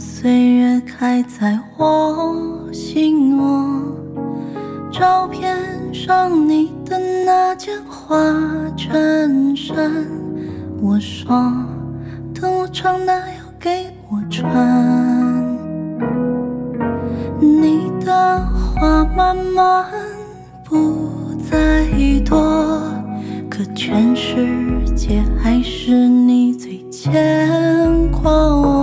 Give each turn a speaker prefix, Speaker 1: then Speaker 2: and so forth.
Speaker 1: 岁月开在我心窝照片上你的那件花衬衫我说等我长大要给我穿。你的话慢慢不再多可全世界还是你最牵挂我。